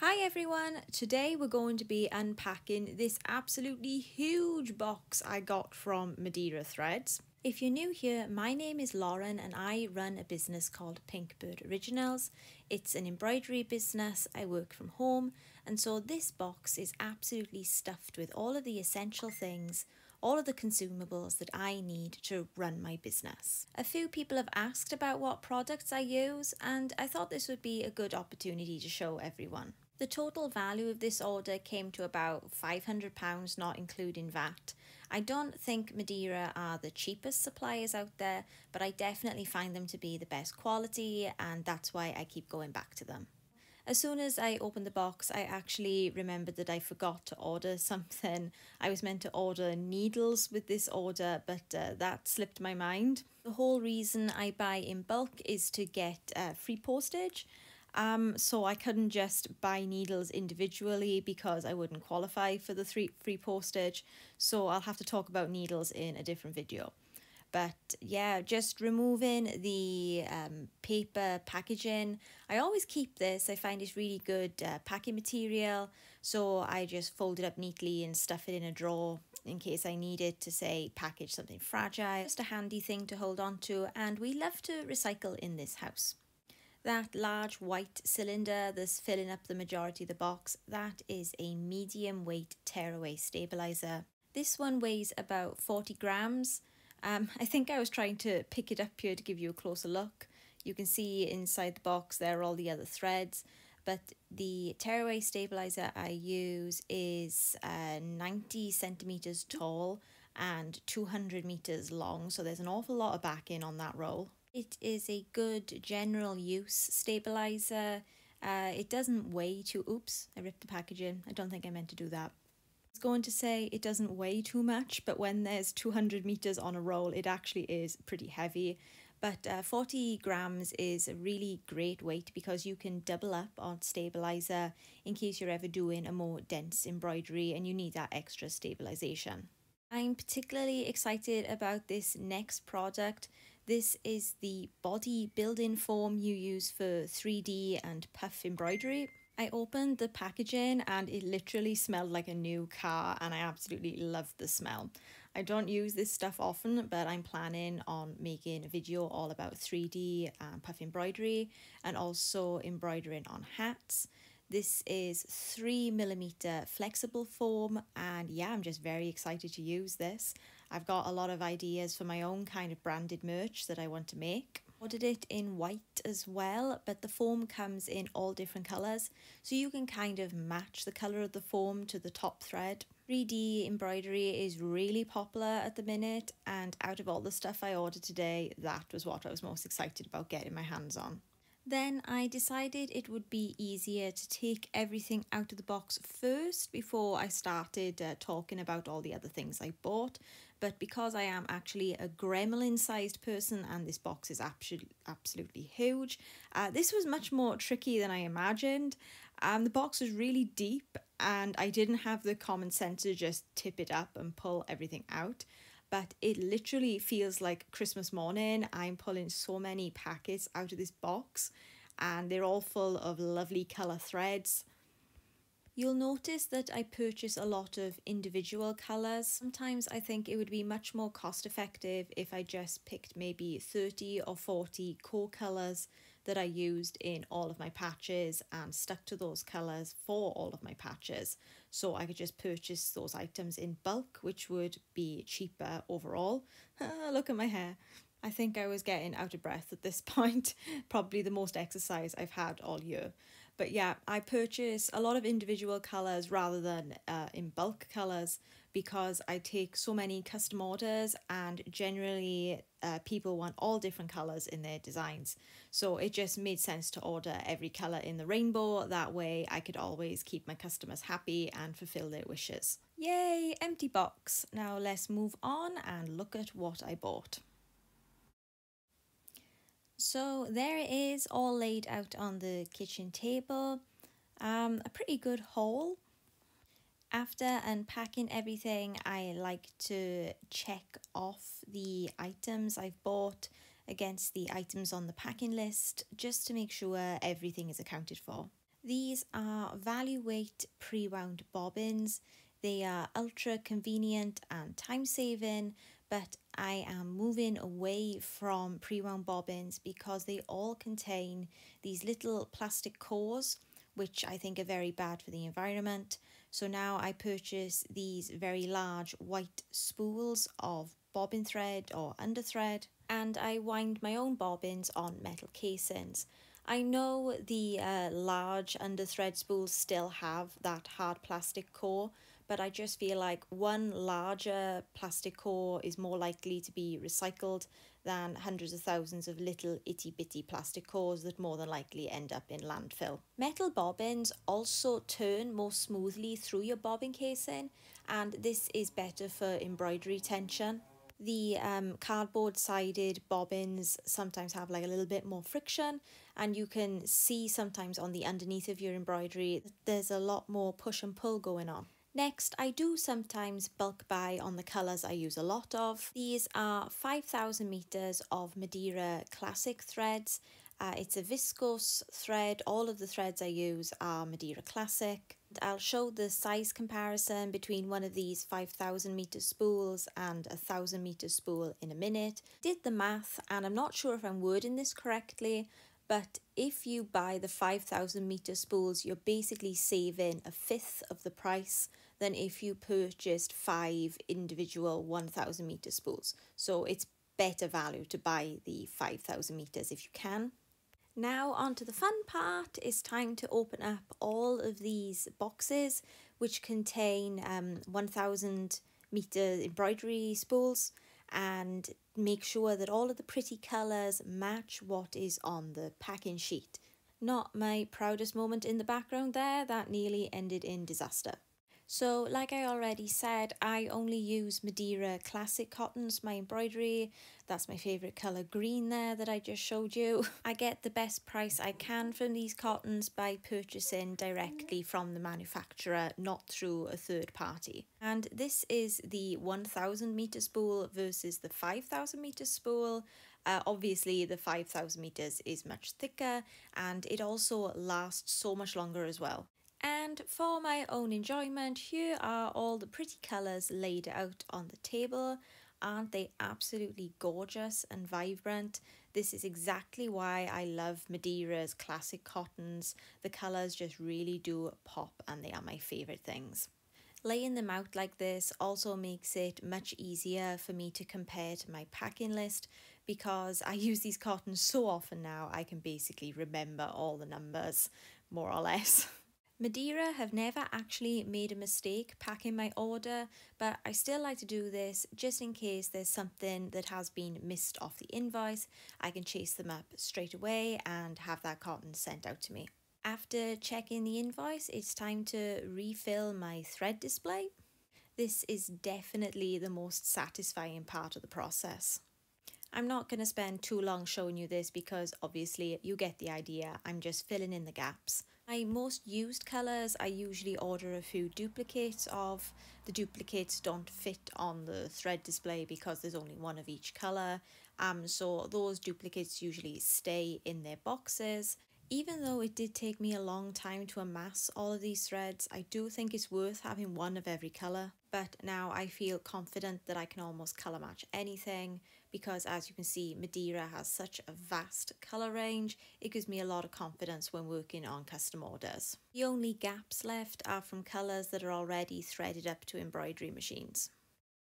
Hi everyone, today we're going to be unpacking this absolutely huge box I got from Madeira Threads. If you're new here, my name is Lauren and I run a business called Pinkbird Originals. It's an embroidery business, I work from home, and so this box is absolutely stuffed with all of the essential things all of the consumables that I need to run my business. A few people have asked about what products I use, and I thought this would be a good opportunity to show everyone. The total value of this order came to about £500, not including VAT. I don't think Madeira are the cheapest suppliers out there, but I definitely find them to be the best quality, and that's why I keep going back to them. As soon as I opened the box, I actually remembered that I forgot to order something. I was meant to order needles with this order, but uh, that slipped my mind. The whole reason I buy in bulk is to get uh, free postage. Um, so I couldn't just buy needles individually because I wouldn't qualify for the three free postage. So I'll have to talk about needles in a different video. But yeah, just removing the um, paper packaging. I always keep this. I find it's really good uh, packing material. So I just fold it up neatly and stuff it in a drawer in case I need it to say package something fragile. Just a handy thing to hold on to and we love to recycle in this house. That large white cylinder that's filling up the majority of the box, that is a medium weight tearaway stabilizer. This one weighs about 40 grams um, I think I was trying to pick it up here to give you a closer look. You can see inside the box there are all the other threads, but the tearaway stabilizer I use is uh, 90 centimeters tall and 200 meters long, so there's an awful lot of backing on that roll. It is a good general use stabilizer. Uh, it doesn't weigh too, oops, I ripped the packaging. I don't think I meant to do that I was going to say it doesn't weigh too much, but when there's 200 meters on a roll, it actually is pretty heavy. But uh, 40 grams is a really great weight because you can double up on stabilizer in case you're ever doing a more dense embroidery and you need that extra stabilization. I'm particularly excited about this next product. This is the body building foam you use for 3D and puff embroidery. I opened the packaging and it literally smelled like a new car and I absolutely loved the smell. I don't use this stuff often but I'm planning on making a video all about 3D and puff embroidery and also embroidering on hats. This is 3 millimeter flexible foam and yeah I'm just very excited to use this. I've got a lot of ideas for my own kind of branded merch that I want to make ordered it in white as well, but the foam comes in all different colours, so you can kind of match the colour of the foam to the top thread. 3D embroidery is really popular at the minute, and out of all the stuff I ordered today, that was what I was most excited about getting my hands on. Then I decided it would be easier to take everything out of the box first before I started uh, talking about all the other things I bought. But because I am actually a gremlin sized person and this box is absolutely, absolutely huge, uh, this was much more tricky than I imagined. Um, the box was really deep and I didn't have the common sense to just tip it up and pull everything out but it literally feels like Christmas morning. I'm pulling so many packets out of this box and they're all full of lovely colour threads. You'll notice that I purchase a lot of individual colours. Sometimes I think it would be much more cost effective if I just picked maybe 30 or 40 core colours that I used in all of my patches and stuck to those colours for all of my patches. So I could just purchase those items in bulk, which would be cheaper overall. Ah, look at my hair. I think I was getting out of breath at this point, probably the most exercise I've had all year. But yeah, I purchase a lot of individual colours rather than uh, in bulk colours because I take so many custom orders and generally uh, people want all different colours in their designs. So it just made sense to order every colour in the rainbow. That way I could always keep my customers happy and fulfill their wishes. Yay, empty box. Now let's move on and look at what I bought. So there it is all laid out on the kitchen table. Um, a pretty good haul. After unpacking everything, I like to check off the items I've bought against the items on the packing list just to make sure everything is accounted for. These are value weight pre-wound bobbins. They are ultra convenient and time saving, but I am moving away from pre-wound bobbins because they all contain these little plastic cores which I think are very bad for the environment. So now I purchase these very large white spools of bobbin thread or under thread and I wind my own bobbins on metal casings. I know the uh, large under thread spools still have that hard plastic core, but I just feel like one larger plastic core is more likely to be recycled than hundreds of thousands of little itty bitty plastic cores that more than likely end up in landfill. Metal bobbins also turn more smoothly through your bobbin casing, and this is better for embroidery tension. The um, cardboard sided bobbins sometimes have like a little bit more friction, and you can see sometimes on the underneath of your embroidery there's a lot more push and pull going on. Next, I do sometimes bulk buy on the colours I use a lot of. These are 5000 metres of Madeira Classic threads. Uh, it's a viscose thread. All of the threads I use are Madeira Classic. I'll show the size comparison between one of these 5000 meter spools and a 1000 meter spool in a minute. Did the math and I'm not sure if I'm wording this correctly, but if you buy the 5000 meter spools, you're basically saving a fifth of the price than if you purchased five individual 1000 meter spools. So it's better value to buy the 5000 meters if you can. Now on to the fun part, it's time to open up all of these boxes which contain um, 1000 meter embroidery spools and make sure that all of the pretty colours match what is on the packing sheet. Not my proudest moment in the background there, that nearly ended in disaster. So like I already said, I only use Madeira Classic Cottons, my embroidery. That's my favourite colour green there that I just showed you. I get the best price I can from these cottons by purchasing directly from the manufacturer, not through a third party. And this is the 1000 metre spool versus the 5000 metre spool. Uh, obviously, the 5000 meters is much thicker and it also lasts so much longer as well. And for my own enjoyment, here are all the pretty colours laid out on the table. Aren't they absolutely gorgeous and vibrant? This is exactly why I love Madeira's classic cottons. The colours just really do pop and they are my favourite things. Laying them out like this also makes it much easier for me to compare to my packing list because I use these cottons so often now I can basically remember all the numbers more or less. Madeira have never actually made a mistake packing my order, but I still like to do this just in case there's something that has been missed off the invoice. I can chase them up straight away and have that cotton sent out to me. After checking the invoice, it's time to refill my thread display. This is definitely the most satisfying part of the process. I'm not going to spend too long showing you this because obviously you get the idea. I'm just filling in the gaps. My most used colours I usually order a few duplicates of. The duplicates don't fit on the thread display because there's only one of each colour. Um, so those duplicates usually stay in their boxes. Even though it did take me a long time to amass all of these threads, I do think it's worth having one of every colour. But now I feel confident that I can almost colour match anything because as you can see, Madeira has such a vast colour range. It gives me a lot of confidence when working on custom orders. The only gaps left are from colours that are already threaded up to embroidery machines.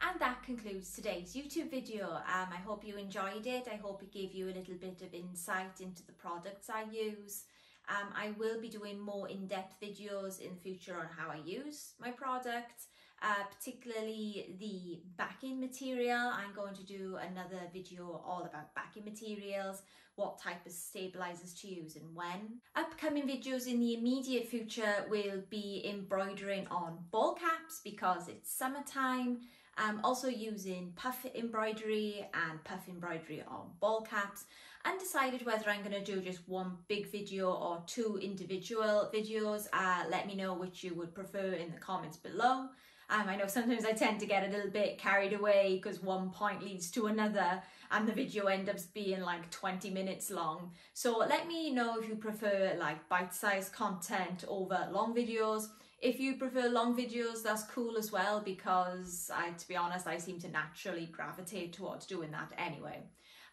And that concludes today's YouTube video. Um, I hope you enjoyed it. I hope it gave you a little bit of insight into the products I use. Um, I will be doing more in-depth videos in the future on how I use my products, uh, particularly the backing material. I'm going to do another video all about backing materials, what type of stabilizers to use and when. Upcoming videos in the immediate future will be embroidering on ball caps because it's summertime I'm also using puff embroidery and puff embroidery on ball caps and decided whether I'm going to do just one big video or two individual videos. Uh, let me know which you would prefer in the comments below. Um, I know sometimes I tend to get a little bit carried away because one point leads to another and the video ends up being like 20 minutes long. So let me know if you prefer like bite-sized content over long videos. If you prefer long videos, that's cool as well because I, to be honest, I seem to naturally gravitate towards doing that anyway.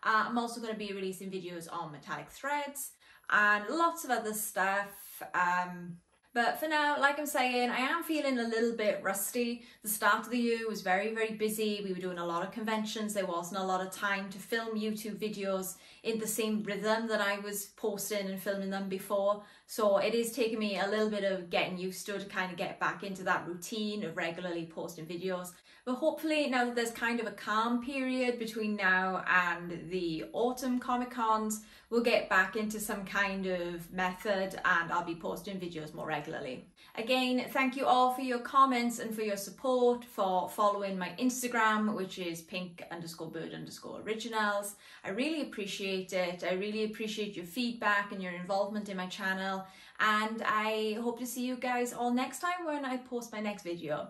Uh, I'm also going to be releasing videos on metallic threads and lots of other stuff. Um, but for now, like I'm saying, I am feeling a little bit rusty. The start of the year was very, very busy. We were doing a lot of conventions. There wasn't a lot of time to film YouTube videos in the same rhythm that I was posting and filming them before. So it is taking me a little bit of getting used to to kind of get back into that routine of regularly posting videos. But hopefully now that there's kind of a calm period between now and the autumn Comic Cons, we'll get back into some kind of method and I'll be posting videos more regularly. Again, thank you all for your comments and for your support, for following my Instagram, which is pink underscore bird underscore originals. I really appreciate it. I really appreciate your feedback and your involvement in my channel. And I hope to see you guys all next time when I post my next video.